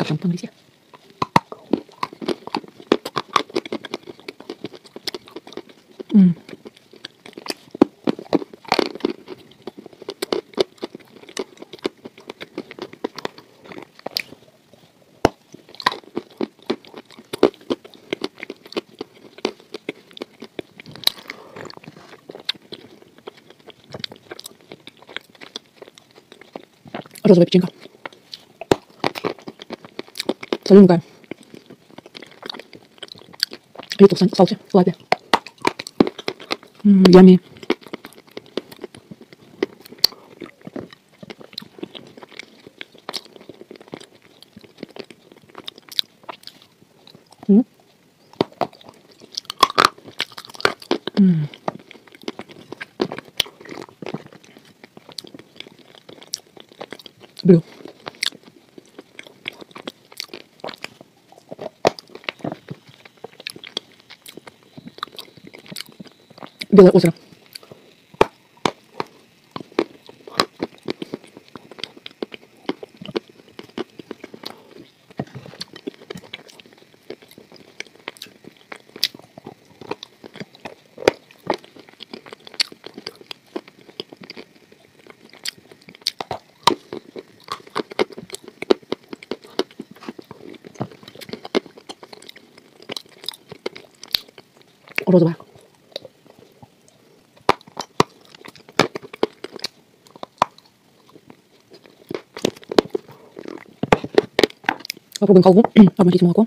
копченом лисе. М. Розовая печенька. 전문가 이게 독산 사오지 좋아야 돼. 음, yummy. 음. 음. 매워. Белое озеро. 얼굴 문 가고, 얼마 뒤지 하고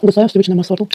Кусаю сливочное масло ртом.